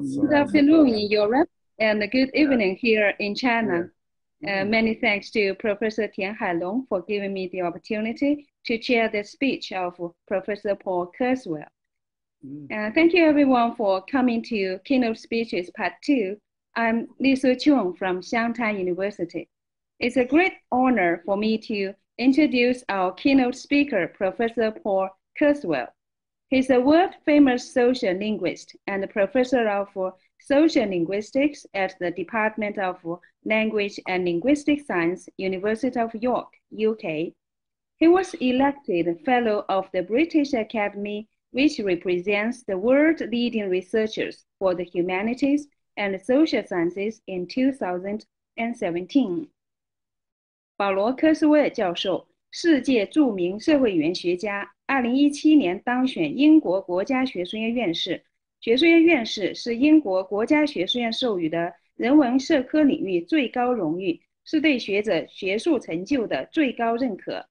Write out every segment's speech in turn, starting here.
Good afternoon in Europe and good evening here in China. Uh, many thanks to Professor Tian Hailong for giving me the opportunity to chair the speech of Professor Paul Kerswill. Uh, thank you everyone for coming to Keynote Speeches Part 2. I'm Li Su Chung from Xiangtan University. It's a great honor for me to introduce our keynote speaker, Professor Paul Kerswill. He's a world-famous social linguist and professor of social linguistics at the Department of Language and Linguistic Science, University of York, UK. He was elected Fellow of the British Academy, which represents the world-leading researchers for the humanities and social sciences in 2017. 保罗·科斯威尔教授，世界着名社会语言学家， 二零一七年当选英国国家学术院院士。学术院院士是英国国家学术院授予的人文社科领域最高荣誉，是对学者学术成就的最高认可。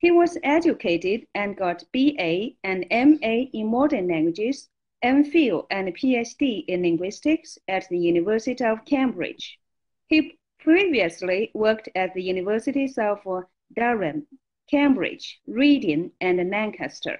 He was educated and got BA and MA in modern languages, MPhil and PhD in linguistics at the University of Cambridge. He previously worked at the universities of Durham, Cambridge, Reading, and Lancaster.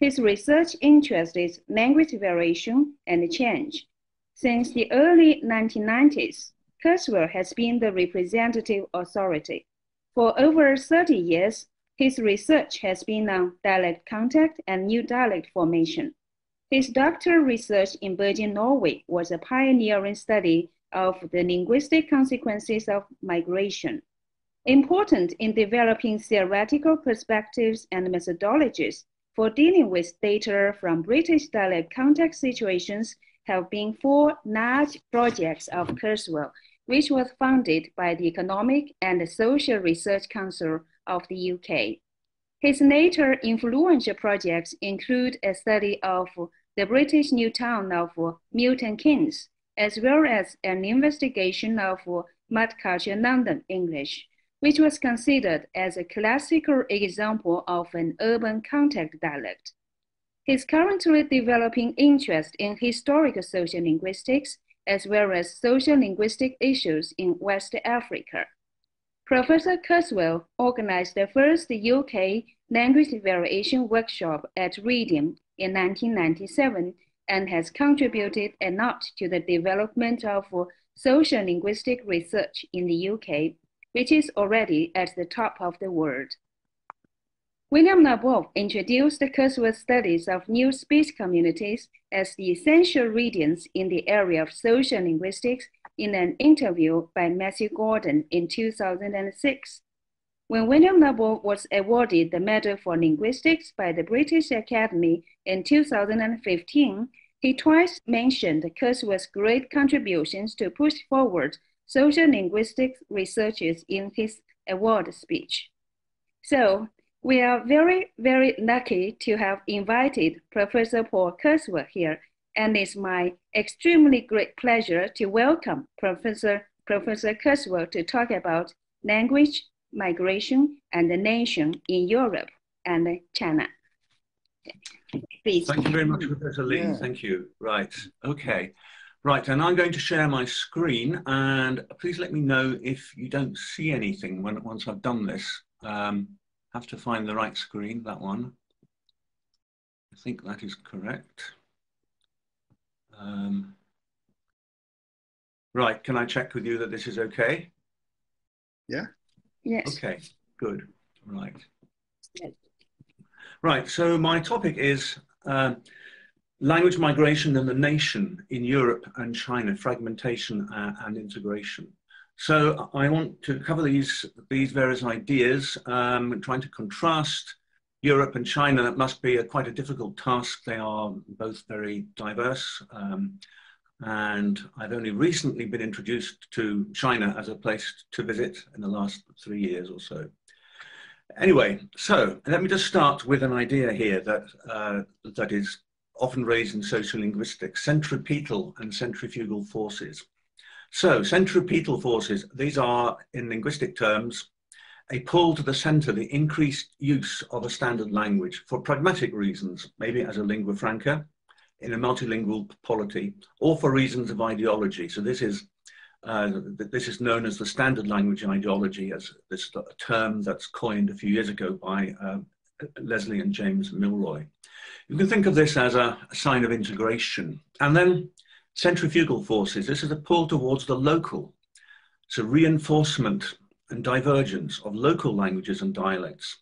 His research interest is language variation and change. Since the early 1990s, Kerswill has been the representative authority. For over 30 years, his research has been on dialect contact and new dialect formation. His doctoral research in Bergen, Norway was a pioneering study of the linguistic consequences of migration. Important in developing theoretical perspectives and methodologies for dealing with data from British dialect contact situations have been four large projects of Kerswill, which was funded by the Economic and Social Research Council of the UK. His later influential projects include a study of the British new town of Milton Keynes, as well as an investigation of Multicultural London English, which was considered as a classical example of an urban contact dialect. He's currently developing interest in historical social linguistics as well as social linguistic issues in West Africa. Professor Kerswill organized the first UK language variation workshop at Reading in 1997 and has contributed a lot to the development of social linguistic research in the UK, which is already at the top of the world. William Labov introduced the Kerswill studies of new speech communities as the essential readings in the area of social linguistics in an interview by Matthew Gordon in 2006. When William Labov was awarded the Medal for Linguistics by the British Academy in 2015, he twice mentioned Kerswill's great contributions to push forward social linguistics researches in his award speech. So we are very, very lucky to have invited Professor Paul Kerswill here, and it's my extremely great pleasure to welcome Professor, Professor Kerswill to talk about language, migration, and the nation in Europe and China. Please. Thank you very much, Professor Lee. Yeah. Thank you. Right. Okay. Right, and I'm going to share my screen, and please let me know if you don't see anything when once I've done this. Um, have to find the right screen, that one. I think that is correct. Um, right, can I check with you that this is okay? Yeah. Yes. Okay, good. Right. Yes. Right, so my topic is uh, language migration and the nation in Europe and China, fragmentation uh, and integration. So I want to cover these, these various ideas, um, trying to contrast Europe and China. That must be a, quite a difficult task. They are both very diverse. Um, and I've only recently been introduced to China as a place to visit in the last three years or so. Anyway, so let me just start with an idea here that, uh, that is often raised in social linguistics, centripetal and centrifugal forces. So centripetal forces, these are, in linguistic terms, a pull to the center, the increased use of a standard language for pragmatic reasons, maybe as a lingua franca, in a multilingual polity or for reasons of ideology. So this is uh, this is known as the standard language ideology, as this term that's coined a few years ago by uh, Lesley and James Milroy. You can think of this as a, a sign of integration. And then centrifugal forces, this is a pull towards the local. So reinforcement and divergence of local languages and dialects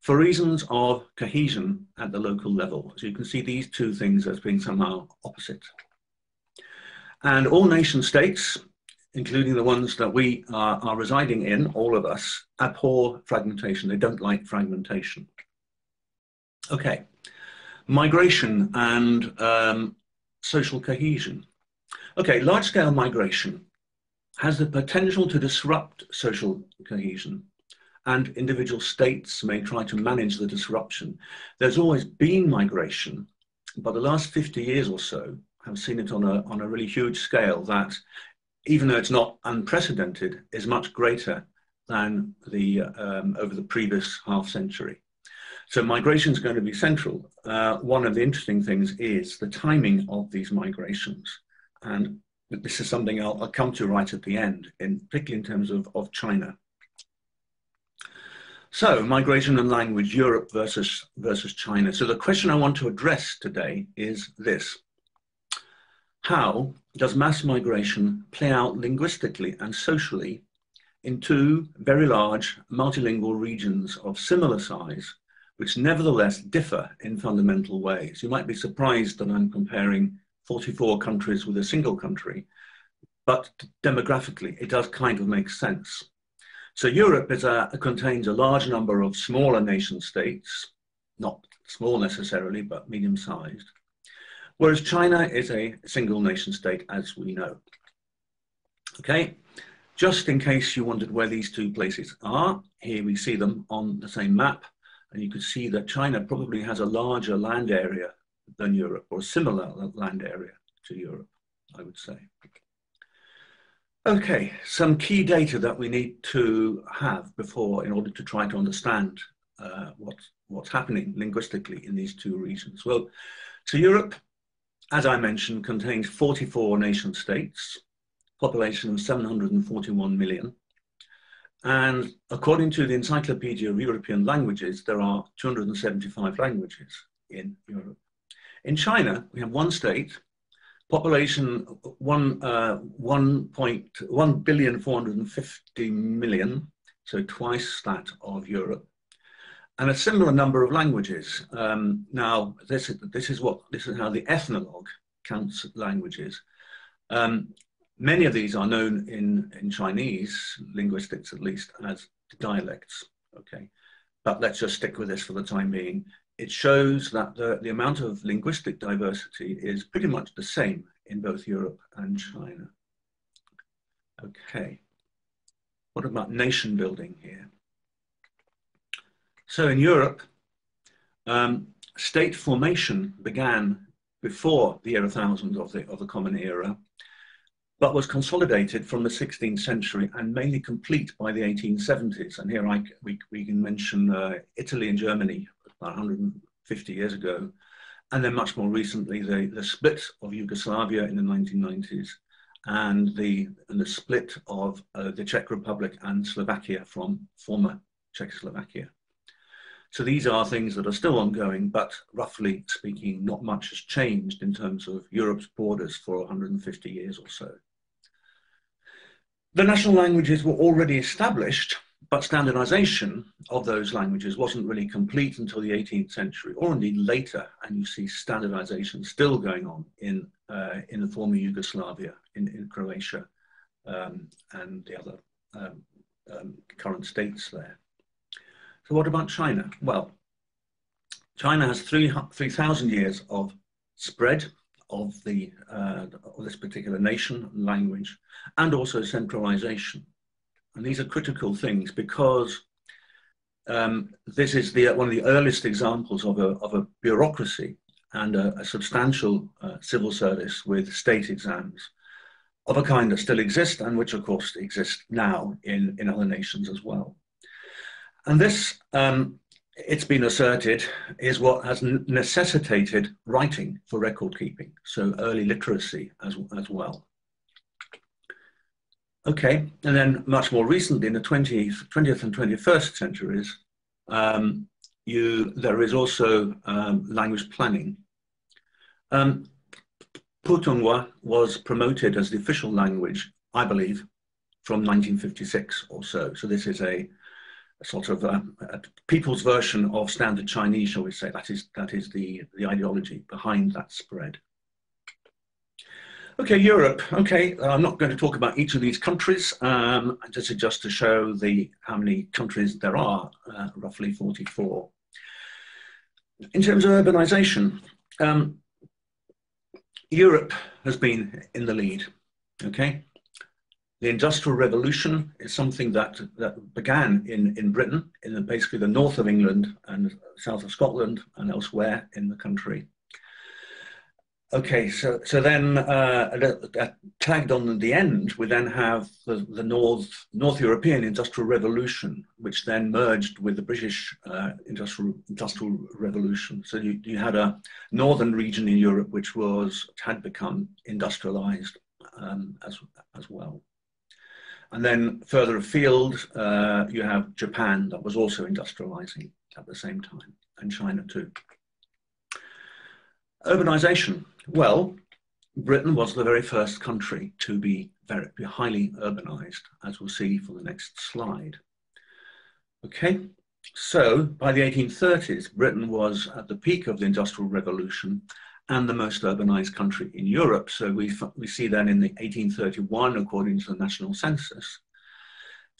for reasons of cohesion at the local level. So you can see these two things as being somehow opposite. And all nation states, including the ones that we are, are residing in, all of us, abhor fragmentation. They don't like fragmentation. Okay, migration and um, social cohesion. Okay, large-scale migration has the potential to disrupt social cohesion and individual states may try to manage the disruption. There's always been migration, but the last 50 years or so have seen it on a, on a really huge scale that, even though it's not unprecedented, is much greater than the, um, over the previous half century. So migration is going to be central. Uh, one of the interesting things is the timing of these migrations. And this is something I'll, I'll come to right at the end, in, particularly in terms of, of China. So, migration and language, Europe versus, versus China. So, the question I want to address today is this How does mass migration play out linguistically and socially in two very large multilingual regions of similar size, which nevertheless differ in fundamental ways? You might be surprised that I'm comparing 44 countries with a single country, but demographically, it does kind of make sense. So Europe a, contains a large number of smaller nation states, not small necessarily, but medium-sized, whereas China is a single nation state, as we know. Okay, just in case you wondered where these two places are, here we see them on the same map, and you can see that China probably has a larger land area than Europe, or a similar land area to Europe, I would say. Okay, some key data that we need to have before in order to try to understand uh, what, what's happening linguistically in these two regions. Well, so Europe, as I mentioned, contains 44 nation states, population of 741 million. And according to the Encyclopedia of European Languages, there are 275 languages in Europe. In China, we have one state, population one uh, so twice that of Europe, and a similar number of languages. Um, now, this is this is what this is how the ethnologue counts languages. Um, many of these are known in in Chinese linguistics, at least, as dialects. Okay, but let's just stick with this for the time being it shows that the, the amount of linguistic diversity is pretty much the same in both Europe and China. Okay, what about nation building here? So in Europe, um, state formation began before the year 1000 of the, of the Common Era, but was consolidated from the 16th century and mainly complete by the 1870s. And here I, we, we can mention uh, Italy and Germany about 150 years ago, and then much more recently, the, the split of Yugoslavia in the 1990s and the, and the split of uh, the Czech Republic and Slovakia from former Czechoslovakia. So these are things that are still ongoing, but roughly speaking, not much has changed in terms of Europe's borders for 150 years or so. The national languages were already established but standardization of those languages wasn't really complete until the 18th century, or indeed later, and you see standardization still going on in, uh, in the former Yugoslavia, in, in Croatia, um, and the other um, um, current states there. So what about China? Well, China has 3,000 years of spread of, the, uh, of this particular nation, language, and also centralization. And these are critical things because um, this is the, one of the earliest examples of a, of a bureaucracy and a, a substantial uh, civil service with state exams of a kind that still exist and which, of course, exist now in, in other nations as well. And this um, it's been asserted, is what has necessitated writing for record keeping, so early literacy as, as well. Okay, and then much more recently in the 20th, 20th and 21st centuries, um, you, there is also um, language planning. Um, Putonghua was promoted as the official language, I believe, from 1956 or so. So this is a, sort of a, a, people's version of standard Chinese, shall we say. That is, that is the, the ideology behind that spread. Okay, Europe. Okay, I'm not going to talk about each of these countries. Um, is just to show the how many countries there are, uh, roughly 44. In terms of urbanization, um, Europe has been in the lead. Okay, the Industrial Revolution is something that, that began in, in Britain, in the, basically the north of England and south of Scotland and elsewhere in the country. Okay, so so then uh, tagged on the end, we then have the, the North North European Industrial Revolution, which then merged with the British uh, Industrial Industrial Revolution. So you, you had a northern region in Europe which was had become industrialized um, as as well. And then further afield, uh, you have Japan that was also industrializing at the same time, and China too. Urbanization. Well, Britain was the very first country to be very highly urbanized, as we'll see for the next slide. Okay, so by the 1830s, Britain was at the peak of the Industrial Revolution and the most urbanized country in Europe. So we, we see then in the 1831, according to the National Census,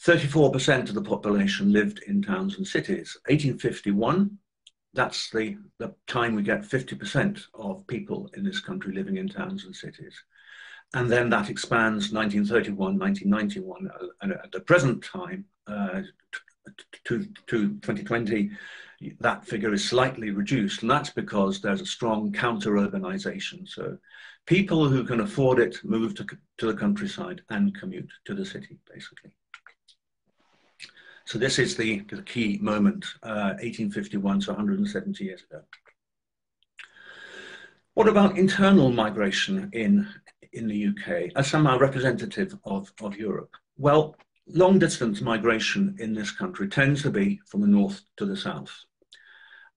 34% of the population lived in towns and cities. 1851, that's the, the time we get 50% of people in this country living in towns and cities. And then that expands 1931, 1991, uh, and at the present time, uh, to, to 2020, that figure is slightly reduced. And that's because there's a strong counter urbanization. So people who can afford it move to, to the countryside and commute to the city, basically. So this is the, the key moment, uh, 1851, so 170 years ago. What about internal migration in, in the UK as somehow representative of, of Europe? Well, long distance migration in this country tends to be from the north to the south.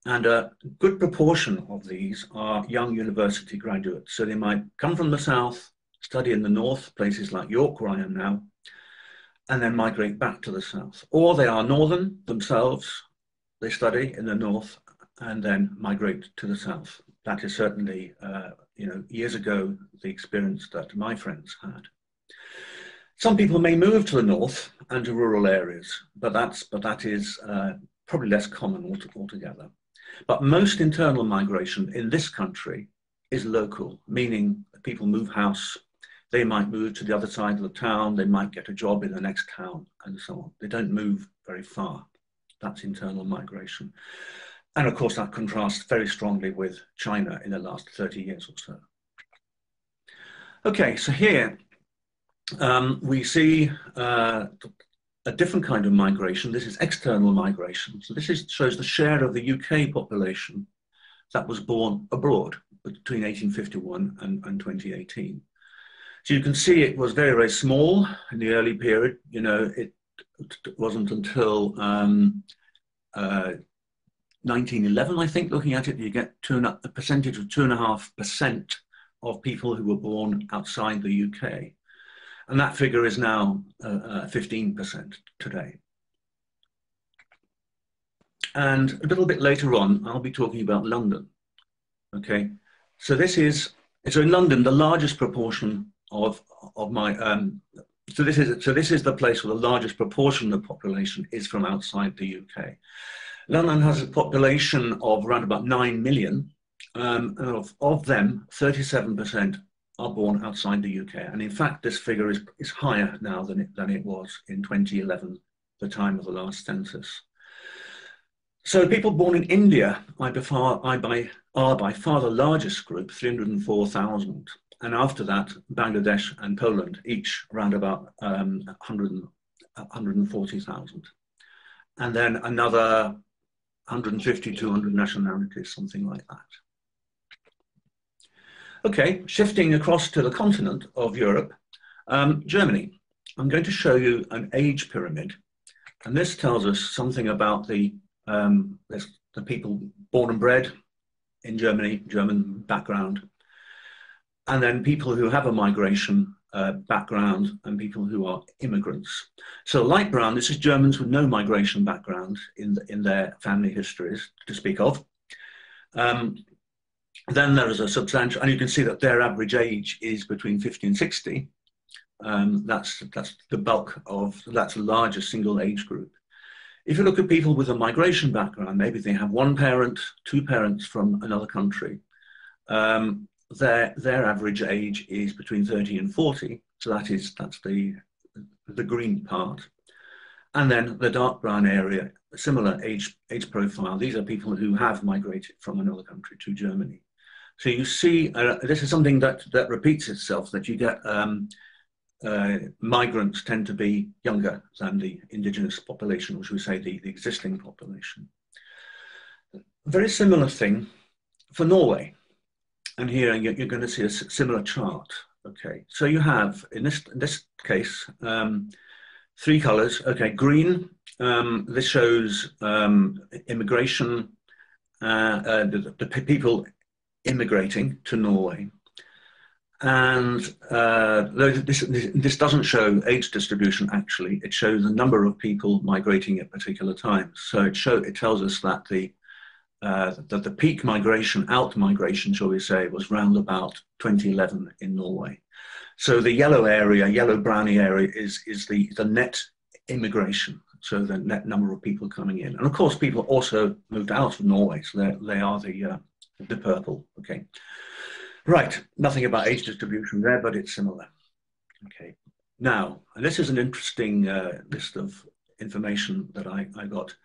And a good proportion of these are young university graduates. So they might come from the south, study in the north, places like York, where I am now, and then migrate back to the south. Or they are northern themselves, they study in the north and then migrate to the south. That is certainly, uh, you know, years ago, the experience that my friends had. Some people may move to the north and to rural areas, but that's but that is uh, probably less common altogether. But most internal migration in this country is local, meaning people move house, they might move to the other side of the town, they might get a job in the next town, and so on. They don't move very far. That's internal migration. And of course, that contrasts very strongly with China in the last 30 years or so. Okay, so here um, we see uh, a different kind of migration. This is external migration. So this is, shows the share of the UK population that was born abroad between 1851 and, and 2018. So you can see it was very, very small in the early period. You know, it wasn't until um, uh, 1911, I think, looking at it, you get two and a, a percentage of two and a half percent of people who were born outside the UK. And that figure is now uh, uh, 15% today. And a little bit later on, I'll be talking about London. Okay, so this is, so in London, the largest proportion of of my um, so this is so this is the place where the largest proportion of the population is from outside the UK. London has a population of around about nine million, um, and of, of them, 37% are born outside the UK. And in fact, this figure is, is higher now than it, than it was in 2011, the time of the last census. So people born in India by far, by, are by far the largest group, 304,000 and after that, Bangladesh and Poland, each around about um, 100, 140,000. And then another 150, 200 nationalities, something like that. Okay, shifting across to the continent of Europe, um, Germany. I'm going to show you an age pyramid, and this tells us something about the, um, the people born and bred in Germany, German background, and then people who have a migration uh, background and people who are immigrants. So light brown, this is Germans with no migration background in, the, in their family histories to speak of. Um, then there is a substantial, and you can see that their average age is between 50 and 60. Um, that's, that's the bulk of, that's the largest single age group. If you look at people with a migration background, maybe they have one parent, two parents from another country, um, their, their average age is between 30 and 40. So that is, that's the, the green part. And then the dark brown area, similar age, age profile. These are people who have migrated from another country to Germany. So you see, uh, this is something that, that repeats itself, that you get um, uh, migrants tend to be younger than the indigenous population, which we say the, the existing population. Very similar thing for Norway. And here you're, you're going to see a similar chart. Okay, so you have, in this, in this case, um, three colors. Okay, green, um, this shows um, immigration, uh, uh, the, the, people immigrating to Norway. And uh, this, this doesn't show age distribution actually, it shows the number of people migrating at particular times. So it, show, it tells us that the, uh, that the peak migration, out migration, shall we say, was round about 2011 in Norway. So the yellow area, yellow browny area is, is the, the net immigration, so the net number of people coming in. And of course, people also moved out of Norway, so they are the, uh, the purple, okay. Right, nothing about age distribution there, but it's similar. Okay, now, this is an interesting uh, list of information that I, I got.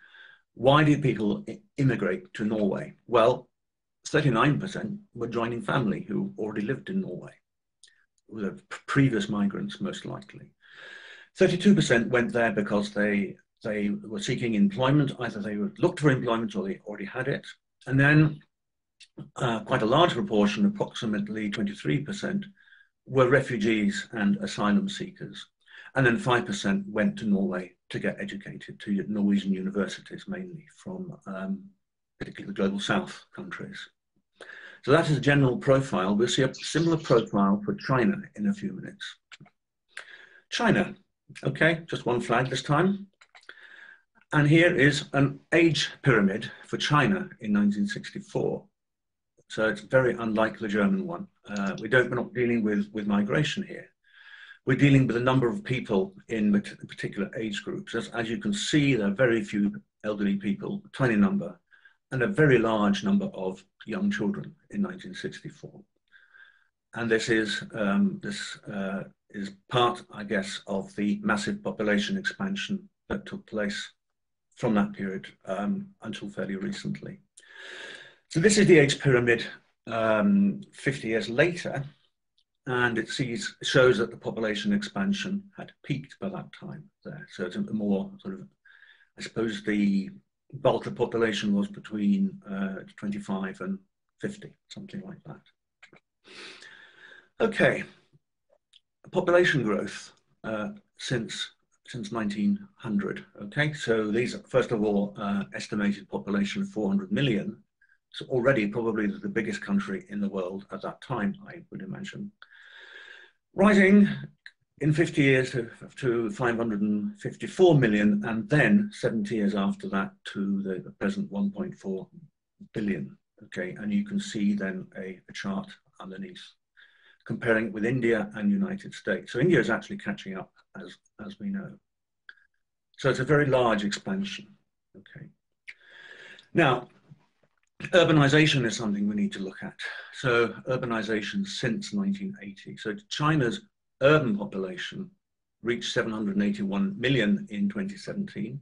Why did people immigrate to Norway? Well, 39% were joining family who already lived in Norway, the previous migrants most likely. 32% went there because they, they were seeking employment, either they looked for employment or they already had it. And then uh, quite a large proportion, approximately 23%, were refugees and asylum seekers. And then 5% went to Norway to get educated, to Norwegian universities mainly from um, particularly the global south countries. So that is a general profile. We'll see a similar profile for China in a few minutes. China, okay, just one flag this time. And here is an age pyramid for China in 1964. So it's very unlike the German one. Uh, we don't, we're not dealing with, with migration here. We're dealing with a number of people in particular age groups. As, as you can see, there are very few elderly people, a tiny number, and a very large number of young children in 1964. And this is, um, this, uh, is part, I guess, of the massive population expansion that took place from that period um, until fairly recently. So this is the age pyramid um, 50 years later, and it sees shows that the population expansion had peaked by that time there. So it's a more sort of, I suppose the bulk of population was between uh, 25 and 50, something like that. Okay, population growth uh, since since 1900. Okay, so these are, first of all uh, estimated population of 400 million so already probably the biggest country in the world at that time, I would imagine. Rising in 50 years to, to 554 million, and then 70 years after that to the present 1.4 billion. Okay, and you can see then a, a chart underneath comparing it with India and United States. So India is actually catching up as, as we know. So it's a very large expansion. Okay. Now, urbanization is something we need to look at. So urbanization since 1980. So China's urban population reached 781 million in 2017.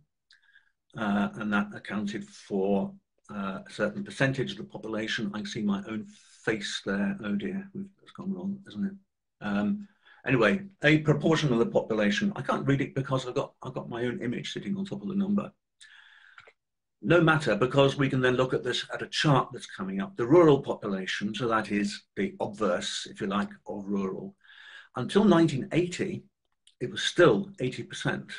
Uh, and that accounted for uh, a certain percentage of the population. I see my own face there. Oh dear, it's gone wrong, isn't it? Um, anyway, a proportion of the population. I can't read it because I've got I've got my own image sitting on top of the number. No matter because we can then look at this at a chart that's coming up. The rural population, so that is the obverse, if you like, of rural. Until 1980, it was still 80%.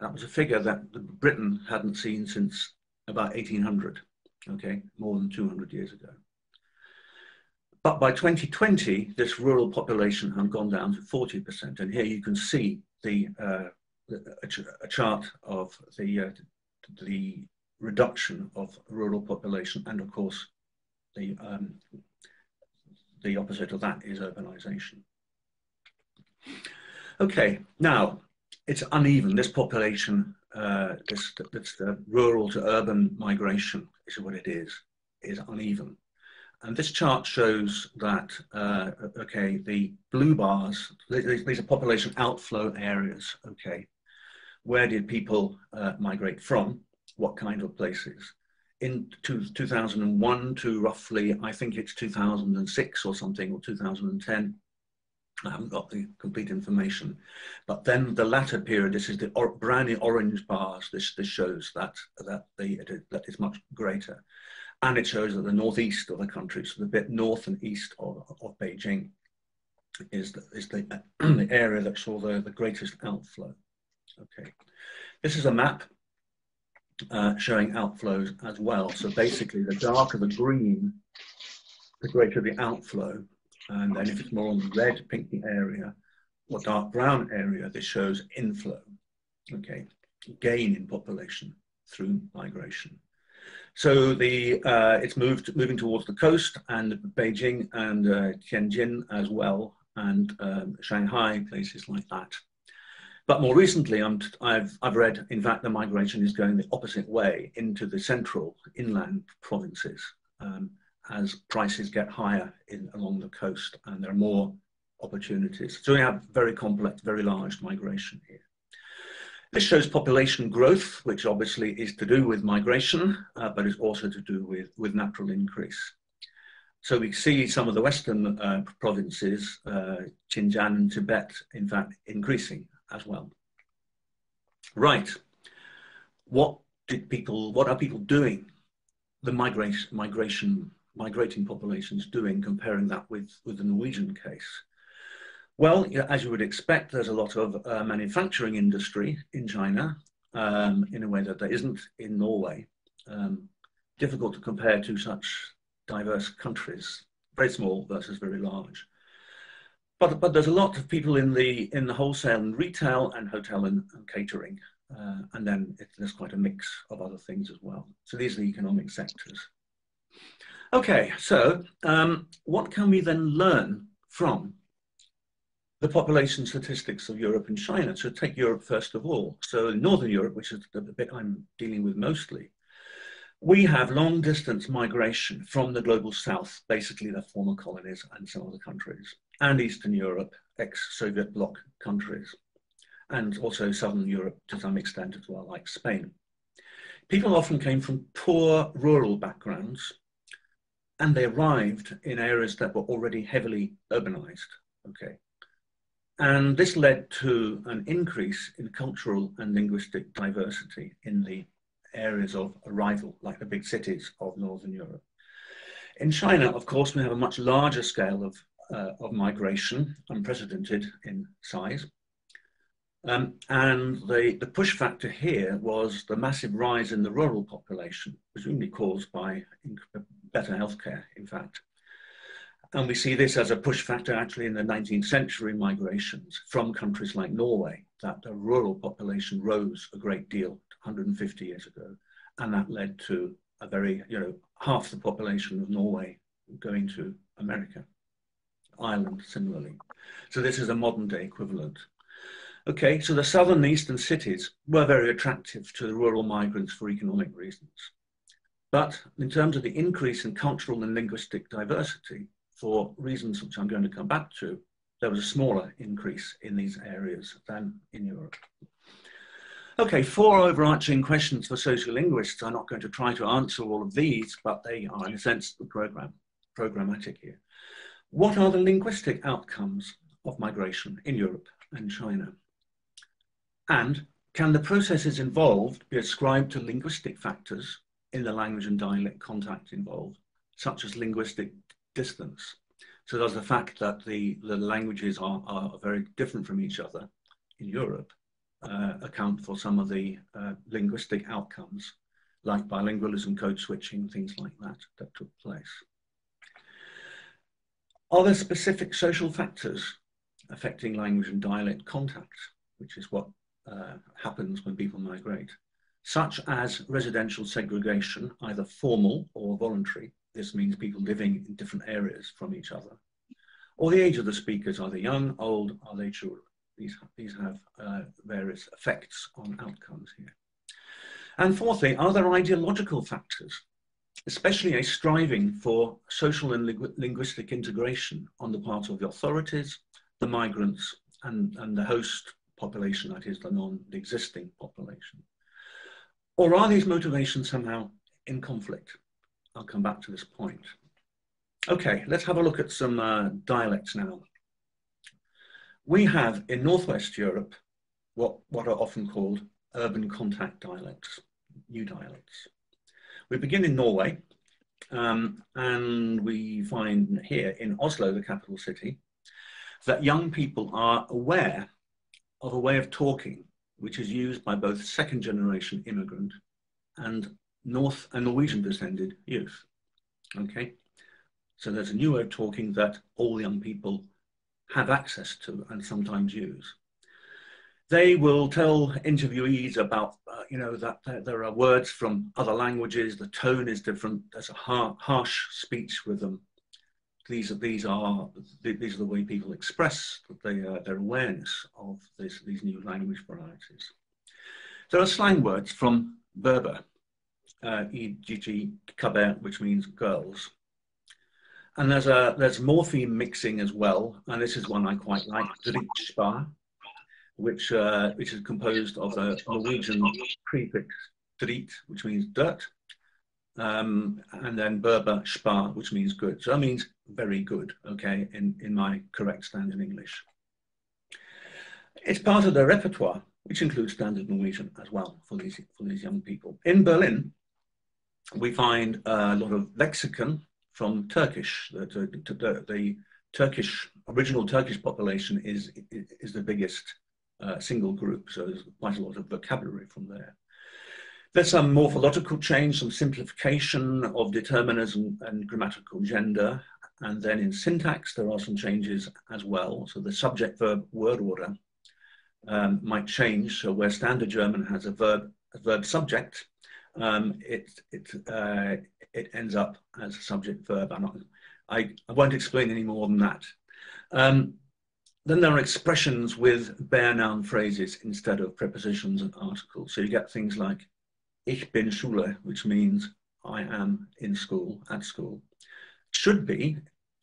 That was a figure that Britain hadn't seen since about 1800, okay, more than 200 years ago. But by 2020, this rural population had gone down to 40%. And here you can see the, uh, a, ch a, chart of the, uh, the reduction of rural population and of course the, um, the opposite of that is urbanization. Okay, now it's uneven. This population, uh, this, this the rural to urban migration is what it is, is uneven. And this chart shows that, uh, okay, the blue bars, these are population outflow areas, okay. Where did people uh, migrate from? What kind of places? In two, 2001 to roughly, I think it's 2006 or something, or 2010, I haven't got the complete information. But then the latter period, this is the or, browny orange bars, this, this shows that, that, the, that is much greater. And it shows that the northeast of the country, so the bit north and east of, of Beijing, is the, is the, the area that saw the, the greatest outflow. Okay, this is a map uh, showing outflows as well. So basically, the darker the green, the greater the outflow. And then if it's more on the red, pinky area or dark brown area, this shows inflow, okay, gain in population through migration. So the uh, it's moved moving towards the coast and Beijing and uh, Tianjin as well, and um, Shanghai, places like that. But more recently, i have I've read, in fact, the migration is going the opposite way into the central inland provinces. Um, as prices get higher in, along the coast and there are more opportunities. So we have very complex, very large migration here. This shows population growth, which obviously is to do with migration, uh, but is also to do with, with natural increase. So we see some of the western uh, provinces, uh, Xinjiang and Tibet, in fact, increasing as well. Right. What did people, what are people doing? The migration, migration migrating populations doing, comparing that with, with the Norwegian case? Well, as you would expect, there's a lot of uh, manufacturing industry in China um, in a way that there isn't in Norway. Um, difficult to compare two such diverse countries, very small versus very large. But, but there's a lot of people in the, in the wholesale and retail and hotel and, and catering. Uh, and then it, there's quite a mix of other things as well. So these are the economic sectors. Okay, so um, what can we then learn from the population statistics of Europe and China? So take Europe first of all. So in Northern Europe, which is the bit I'm dealing with mostly, we have long distance migration from the global south, basically the former colonies and some other countries, and Eastern Europe, ex-Soviet bloc countries, and also Southern Europe to some extent as well, like Spain. People often came from poor rural backgrounds, and they arrived in areas that were already heavily urbanized. Okay. And this led to an increase in cultural and linguistic diversity in the areas of arrival, like the big cities of Northern Europe. In China, of course, we have a much larger scale of, uh, of migration, unprecedented in size. Um, and the, the push factor here was the massive rise in the rural population, presumably caused by better healthcare, in fact. And we see this as a push factor actually in the 19th century migrations from countries like Norway, that the rural population rose a great deal 150 years ago. And that led to a very, you know, half the population of Norway going to America. Ireland, similarly. So this is a modern day equivalent. Okay, so the southern eastern cities were very attractive to the rural migrants for economic reasons. But in terms of the increase in cultural and linguistic diversity, for reasons which I'm going to come back to, there was a smaller increase in these areas than in Europe. Okay, four overarching questions for sociolinguists. I'm not going to try to answer all of these, but they are in a sense the program, programmatic here. What are the linguistic outcomes of migration in Europe and China? And can the processes involved be ascribed to linguistic factors in the language and dialect contact involved, such as linguistic distance. So there's the fact that the, the languages are, are very different from each other in Europe uh, account for some of the uh, linguistic outcomes like bilingualism, code switching, things like that that took place. Are there specific social factors affecting language and dialect contact, which is what uh, happens when people migrate, such as residential segregation, either formal or voluntary. This means people living in different areas from each other. Or the age of the speakers, are they young, old, are they children? These, these have uh, various effects on outcomes here. And fourthly, are there ideological factors, especially a striving for social and linguistic integration on the part of the authorities, the migrants, and, and the host population, that is the non-existing population? Or are these motivations somehow in conflict? I'll come back to this point. Okay, let's have a look at some uh, dialects now. We have in Northwest Europe what, what are often called urban contact dialects, new dialects. We begin in Norway, um, and we find here in Oslo, the capital city, that young people are aware of a way of talking which is used by both second generation immigrant and North and Norwegian descended youth. Okay, so there's a new way of talking that all young people have access to and sometimes use. They will tell interviewees about, uh, you know, that, that, there are words from other languages, the tone is different, there's a har harsh speech with them. These are, these are, these are the way people express their, their awareness of this, these new language varieties. There are slang words from Berber, uh, kaber, which means girls, and there's a there's morpheme mixing as well, and this is one I quite like, which uh, which is composed of the Norwegian prefix drit, which means dirt, um, and then Berber spar, which means good. So that means very good, okay, in, in my correct standard English. It's part of their repertoire, which includes standard Norwegian as well for these, for these young people. In Berlin, we find a lot of lexicon from Turkish. The, the, the, Turkish original Turkish population is is the biggest uh, single group, so there's quite a lot of vocabulary from there. There's some morphological change, some simplification of determiners and grammatical gender, and then in syntax there are some changes as well. So the subject-verb word order um, might change. So where standard German has a verb a verb subject, um, it, it, uh, it ends up as a subject verb. Not, I, I won't explain any more than that. Um, then there are expressions with bare noun phrases instead of prepositions and articles. So you get things like Ich bin Schule, which means I am in school, at school. Should be,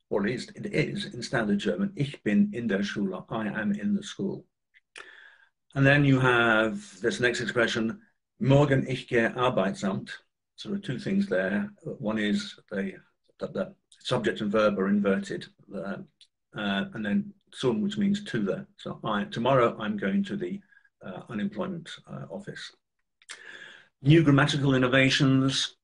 or at least it is in standard German, Ich bin in der Schule, I am in the school. And then you have this next expression, Morgen ich gehe Arbeitsamt. So there are two things there. One is the, that the subject and verb are inverted, uh, and then zum, which means to the. So I, tomorrow I'm going to the uh, unemployment uh, office. New grammatical innovations,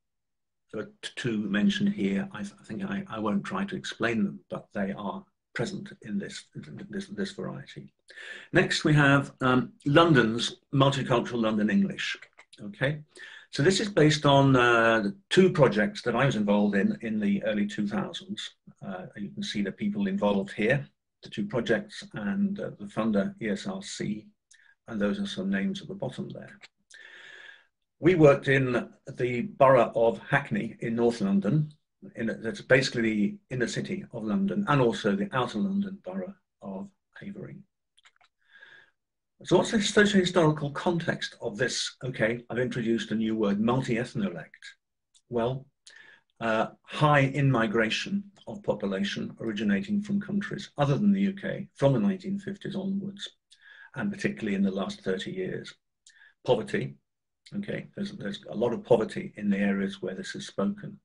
there are two mentioned here. I, th I think I, I won't try to explain them, but they are present in this, this, this variety. Next, we have um, London's multicultural London English. Okay, so this is based on uh, two projects that I was involved in in the early 2000s. Uh, you can see the people involved here, the two projects and uh, the funder ESRC, and those are some names at the bottom there. We worked in the borough of Hackney in North London, in, that's basically the inner city of London, and also the outer London borough of Havering. So what's the socio-historical context of this? Okay, I've introduced a new word, multi-ethnolect. Well, uh, high in-migration of population originating from countries other than the UK from the 1950s onwards, and particularly in the last 30 years. Poverty, okay, there's, there's a lot of poverty in the areas where this is spoken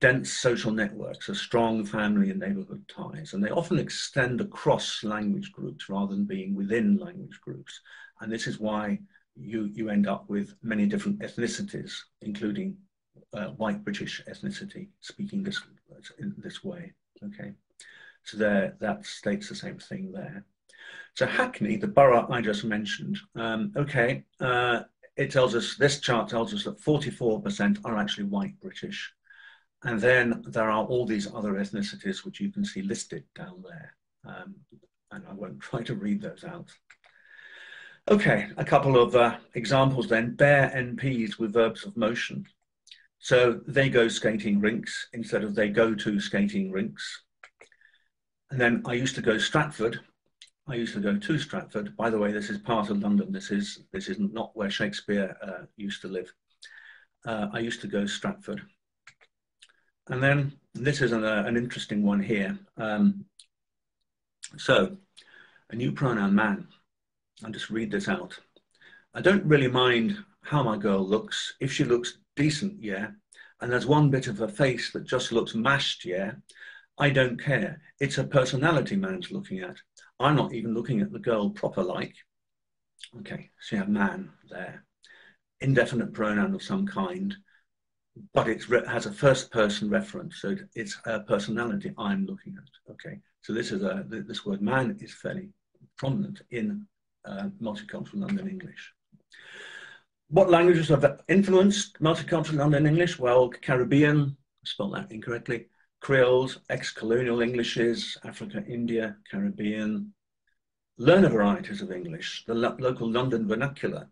dense social networks, a strong family and neighborhood ties, and they often extend across language groups rather than being within language groups. And this is why you, you end up with many different ethnicities, including uh, white British ethnicity speaking this in this way. Okay, so there that states the same thing there. So Hackney, the borough I just mentioned, um, okay, uh, it tells us this chart tells us that 44% are actually white British, and then there are all these other ethnicities which you can see listed down there, um, and I won't try to read those out. Okay, a couple of uh, examples then. Bare NPs with verbs of motion. So they go skating rinks instead of they go to skating rinks. And then I used to go Stratford. I used to go to Stratford. By the way, this is part of London. This is this is not where Shakespeare uh, used to live. Uh, I used to go Stratford. And then this is an, uh, an interesting one here. Um, so, a new pronoun man. I'll just read this out. I don't really mind how my girl looks. If she looks decent, yeah. And there's one bit of a face that just looks mashed, yeah. I don't care. It's a personality man's looking at. I'm not even looking at the girl proper like. Okay, so you have man there. Indefinite pronoun of some kind, but it has a first person reference. So it's a personality I'm looking at. Okay, so this is a, this word man is fairly prominent in uh, multicultural London English. What languages have influenced multicultural London English? Well, Caribbean, I spelled that incorrectly, Creoles, ex-colonial Englishes, Africa, India, Caribbean, learner varieties of English, the lo local London vernacular,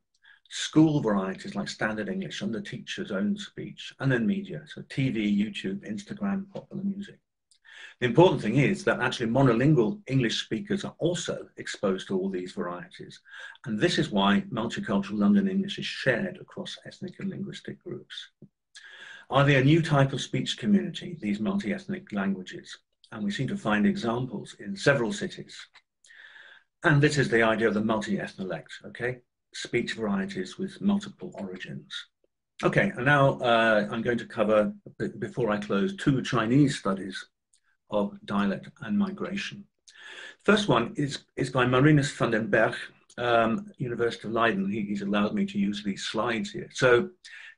school varieties like standard English and the teacher's own speech, and then media, so TV, YouTube, Instagram, popular music. The important thing is that actually monolingual English speakers are also exposed to all these varieties. And this is why multicultural London English is shared across ethnic and linguistic groups. Are they a new type of speech community, these multi-ethnic languages? And we seem to find examples in several cities. And this is the idea of the multi-ethnolect, okay? Speech varieties with multiple origins. Okay, and now uh, I'm going to cover, before I close, two Chinese studies of dialect and migration. First one is, is by Marinus van den Berg, um, University of Leiden. He, he's allowed me to use these slides here. So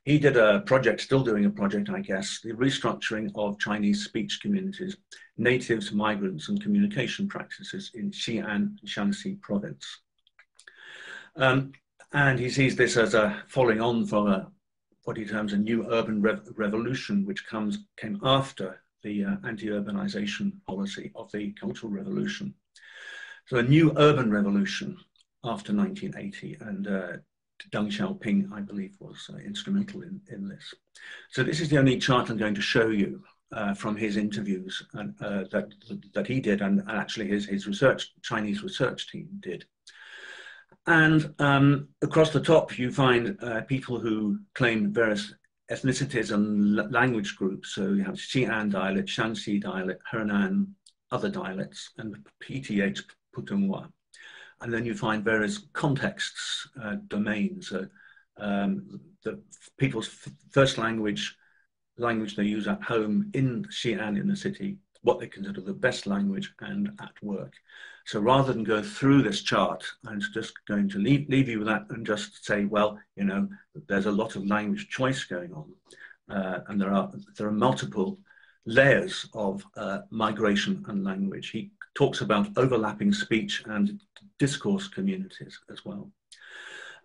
he did a project, still doing a project, I guess, the restructuring of Chinese speech communities, natives, migrants, and communication practices in Xi'an, and Shaanxi province. Um, and he sees this as a following on from a, what he terms a new urban rev revolution, which comes came after the uh, anti-urbanization policy of the Cultural Revolution. So a new urban revolution after 1980, and uh, Deng Xiaoping, I believe, was uh, instrumental in, in this. So this is the only chart I'm going to show you uh, from his interviews and, uh, that, that he did, and actually his, his research, Chinese research team did. And um, across the top, you find uh, people who claim various ethnicities and language groups. So you have Xi'an dialect, Shaanxi dialect, Henan, other dialects, and PTH, Putonghua. And then you find various contexts, uh, domains, uh, um, the people's first language, language they use at home in Xi'an in the city, what they consider the best language and at work. So rather than go through this chart, I'm just going to leave, leave you with that and just say, well, you know, there's a lot of language choice going on. Uh, and there are, there are multiple layers of uh, migration and language. He talks about overlapping speech and discourse communities as well.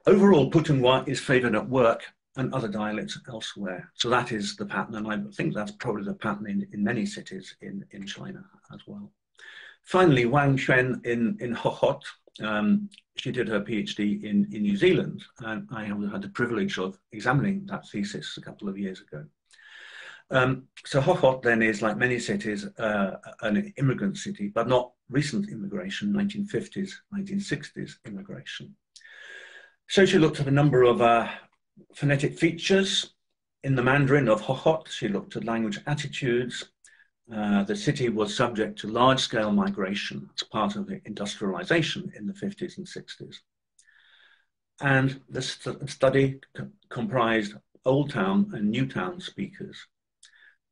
Overall, Putonghua is favored at work and other dialects elsewhere. So that is the pattern, and I think that's probably the pattern in, in many cities in, in China as well. Finally, Wang Xuan in, in Hohhot, um, she did her PhD in, in New Zealand, and I had the privilege of examining that thesis a couple of years ago. Um, so Hohhot then is, like many cities, uh, an immigrant city, but not recent immigration, 1950s, 1960s immigration. So she looked at a number of uh, phonetic features in the Mandarin of Hohhot. She looked at language attitudes. Uh, the city was subject to large-scale migration as part of the industrialization in the 50s and 60s. And the st study comprised Old Town and New Town speakers.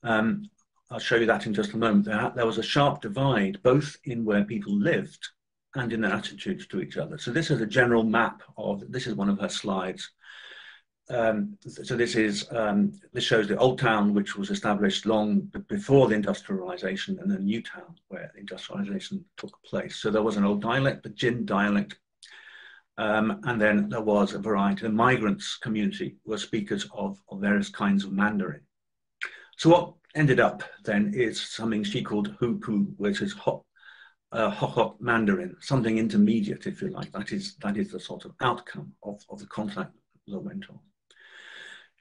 Um, I'll show you that in just a moment. There, there was a sharp divide both in where people lived and in their attitudes to each other. So this is a general map of, this is one of her slides, um, so this is um, this shows the old town, which was established long before the industrialization, and the new town where industrialization took place. So there was an old dialect, the Jin dialect, um, and then there was a variety. The migrants community were speakers of, of various kinds of Mandarin. So what ended up then is something she called Hupu, which is hot, uh, Mandarin, something intermediate, if you like. That is, that is the sort of outcome of, of the contact that went on.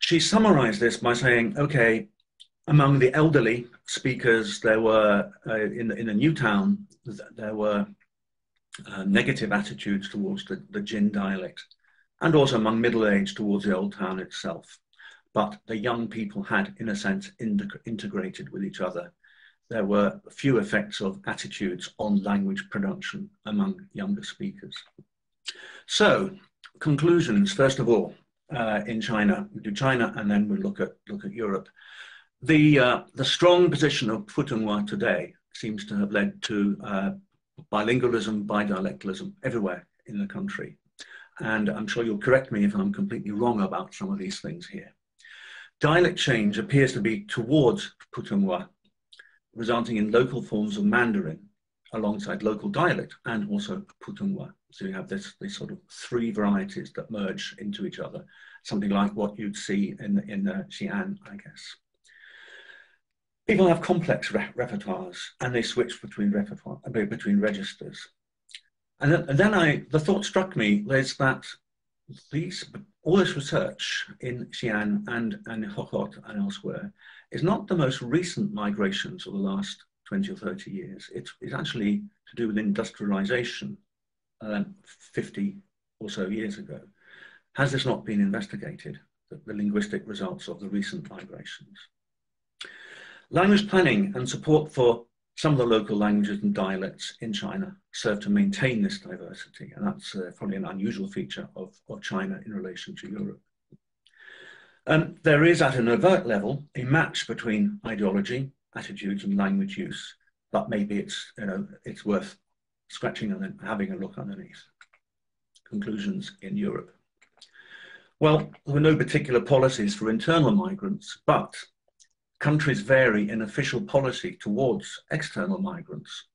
She summarized this by saying, okay, among the elderly speakers, there were, uh, in, in the new town, there were uh, negative attitudes towards the, the Jin dialect, and also among middle age towards the old town itself. But the young people had, in a sense, integrated with each other. There were few effects of attitudes on language production among younger speakers. So, conclusions, first of all, uh, in China. We do China and then we look at, look at Europe. The, uh, the strong position of Putonghua today seems to have led to uh, bilingualism, bidialectalism everywhere in the country. And I'm sure you'll correct me if I'm completely wrong about some of these things here. Dialect change appears to be towards Putonghua, resulting in local forms of Mandarin alongside local dialect and also Putonghua. So you have this, these sort of three varieties that merge into each other, something like what you'd see in, in uh, Xi'an, I guess. People have complex re repertoires and they switch between repertoire, uh, between registers. And then, and then I, the thought struck me is that these, all this research in Xi'an and, and Hohhot and elsewhere is not the most recent migrations of the last 20 or 30 years. It's, it's actually to do with industrialization um, 50 or so years ago. Has this not been investigated, the, the linguistic results of the recent migrations? Language planning and support for some of the local languages and dialects in China serve to maintain this diversity, and that's uh, probably an unusual feature of, of China in relation to Europe. Um, there is, at an overt level, a match between ideology, attitudes, and language use, but maybe it's, you know, it's worth scratching and having a look underneath. Conclusions in Europe. Well, there were no particular policies for internal migrants, but countries vary in official policy towards external migrants.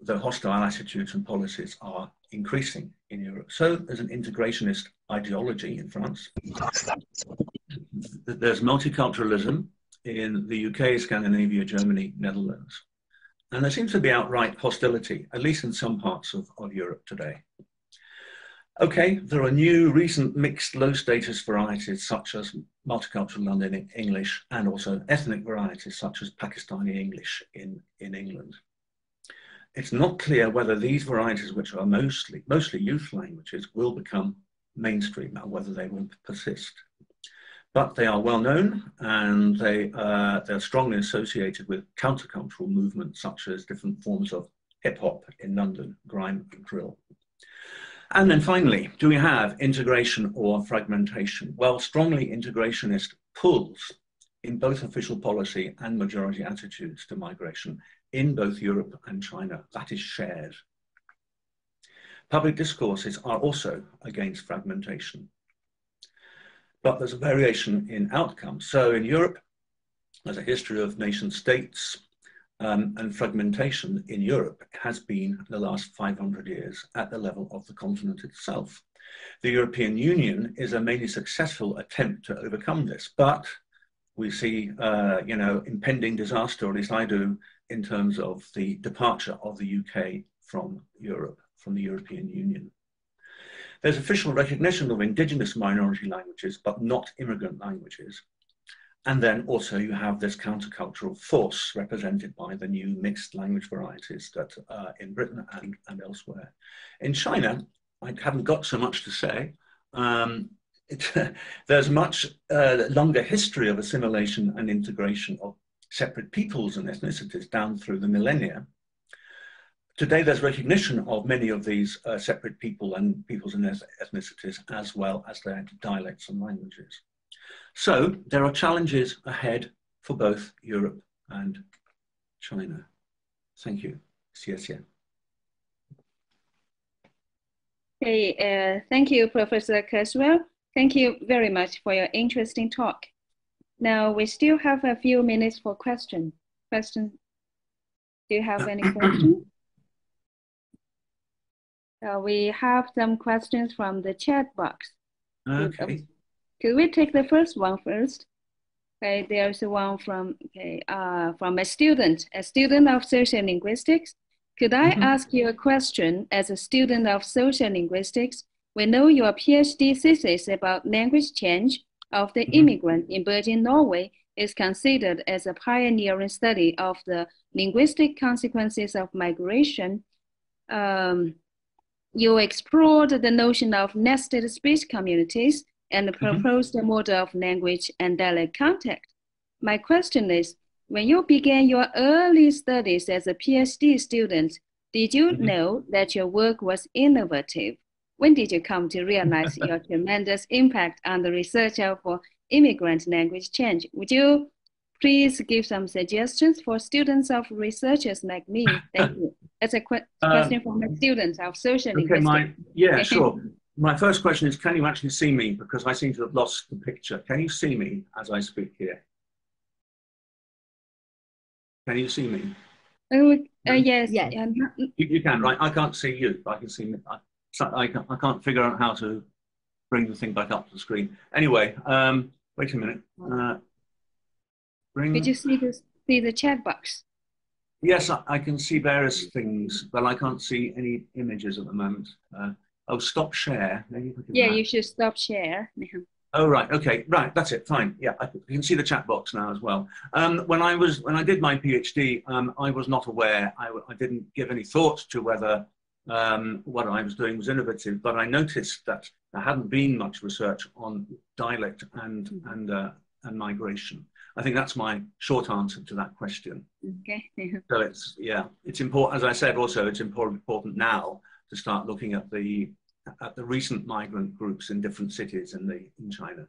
The hostile attitudes and policies are increasing in Europe. So there's an integrationist ideology in France. There's multiculturalism in the UK, Scandinavia, Germany, Netherlands. And there seems to be outright hostility, at least in some parts of, of Europe today. Okay, there are new recent mixed low status varieties such as multicultural London English and also ethnic varieties such as Pakistani English in, in England. It's not clear whether these varieties, which are mostly, mostly youth languages, will become mainstream or whether they will persist but they are well known and they, uh, they're strongly associated with countercultural movements such as different forms of hip hop in London, grime and drill. And then finally, do we have integration or fragmentation? Well, strongly integrationist pulls in both official policy and majority attitudes to migration in both Europe and China. That is shared. Public discourses are also against fragmentation but there's a variation in outcomes. So in Europe, there's a history of nation states um, and fragmentation in Europe has been the last 500 years at the level of the continent itself. The European Union is a mainly successful attempt to overcome this, but we see, uh, you know, impending disaster, or at least I do, in terms of the departure of the UK from Europe, from the European Union. There's official recognition of indigenous minority languages, but not immigrant languages. And then also you have this countercultural force represented by the new mixed language varieties that uh, in Britain and, and elsewhere. In China, I haven't got so much to say. Um, it, there's much uh, longer history of assimilation and integration of separate peoples and ethnicities down through the millennia. Today, there's recognition of many of these uh, separate people and peoples and ethnicities, as well as their dialects and languages. So there are challenges ahead for both Europe and China. Thank you. CSN. Okay, uh, thank you, Professor Kerswill. Thank you very much for your interesting talk. Now we still have a few minutes for question. Question. Do you have any questions? Uh, we have some questions from the chat box. Okay. Could we take the first one first? Okay, there's one from okay, uh, from a student, a student of social linguistics. Could I mm -hmm. ask you a question as a student of social linguistics? We know your PhD thesis about language change of the mm -hmm. immigrant in Bergen, Norway is considered as a pioneering study of the linguistic consequences of migration. Um, you explored the notion of nested speech communities and mm-hmm. proposed mm -hmm. a model of language and dialect contact. My question is, when you began your early studies as a PhD student, did you mm -hmm. know that your work was innovative? When did you come to realize your tremendous impact on the research of immigrant language change? Would you please give some suggestions for students of researchers like me? Thank you. That's a qu uh, question from a student of social okay. My, yeah, sure. My first question is, can you actually see me? Because I seem to have lost the picture. Can you see me as I speak here? Can you see me? Oh, uh, yes. Yeah. You, you, can, right? I can't see you. I can see me. I, I, can't, I can't figure out how to bring the thing back up to the screen. Anyway, um, wait a minute. Uh, bring... Did you see, this, see the chat box? Yes, I, I, can see various things, but I can't see any images at the moment. Uh, oh, stop share. Yeah, you should stop share. Oh right, okay, right. That's it. Fine. Yeah, I can see the chat box now as well. Um, when I was when I did my PhD, um, I was not aware. I, I, didn't give any thought to whether um, what I was doing was innovative, but I noticed that there hadn't been much research on dialect and mm-hmm. and uh, and migration. I think that's my short answer to that question. Okay. so it's yeah, it's important. As I said, also it's important important now to start looking at the at the recent migrant groups in different cities in the in China.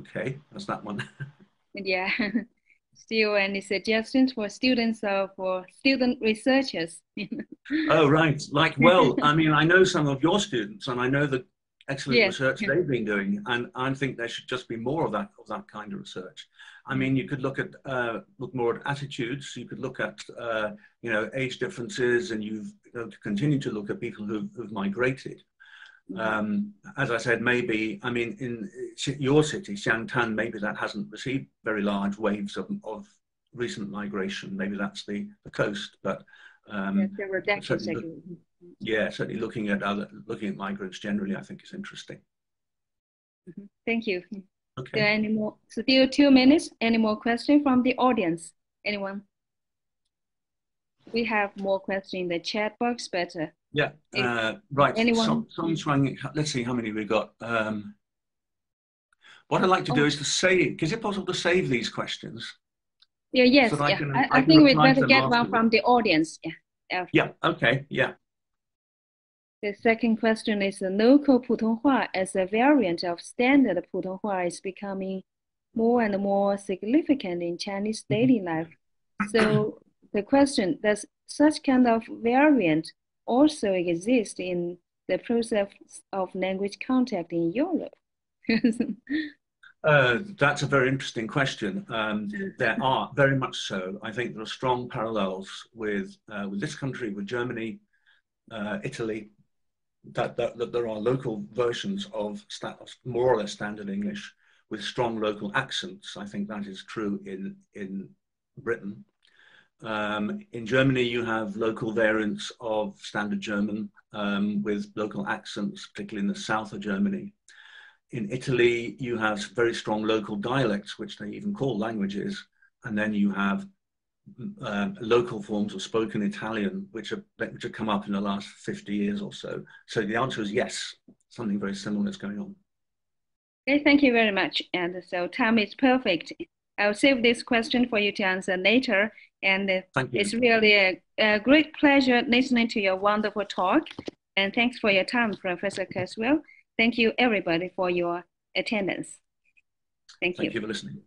Okay, that's that one. yeah. Still, any suggestions for students or for student researchers? oh, right. Like, well, I mean, I know some of your students, and I know the excellent yes. research they've been doing, and I think there should just be more of that of that kind of research. I mean, you could look at uh, look more at attitudes. You could look at uh, you know age differences, and you've you know, to continue to look at people who've, who've migrated. Mm-hmm. Um, as I said, maybe I mean in your city, Xiangtan, maybe that hasn't received very large waves of, of recent migration. Maybe that's the, the coast, but um, yes, there were decades yeah, certainly looking at other looking at migrants generally, I think is interesting. Mm -hmm. Thank you. Okay. any more? Still two minutes. Any more questions from the audience? Anyone? We have more questions in the chat box, but uh, yeah, uh, right. Anyone? Some, someone's trying. Let's see how many we got. Um, what I'd like to oh. do is to save. Is it possible to save these questions? Yeah. Yes. So yeah. I, can, I, I, I think we'd better get one from the audience. Yeah. Yeah. Okay. Yeah. The second question is the local Putonghua as a variant of standard Putonghua is becoming more and more significant in Chinese mm-hmm. daily life. So the question, does such kind of variant also exist in the process of language contact in Europe? uh, that's a very interesting question. Um, there are very much so. I think there are strong parallels with uh, with this country, with Germany, uh, Italy, that, that, that there are local versions of more or less standard English with strong local accents. I think that is true in, in Britain. Um, in Germany, you have local variants of standard German um, with local accents, particularly in the south of Germany. In Italy, you have very strong local dialects, which they even call languages. And then you have uh, local forms of spoken Italian, which have, which have come up in the last 50 years or so. So the answer is yes, something very similar is going on. Okay, thank you very much. And so time is perfect. I'll save this question for you to answer later. And it's really a, a, great pleasure listening to your wonderful talk. And thanks for your time, Professor Kerswill. Thank you, everybody, for your attendance. Thank, Thank you. Thank you for listening.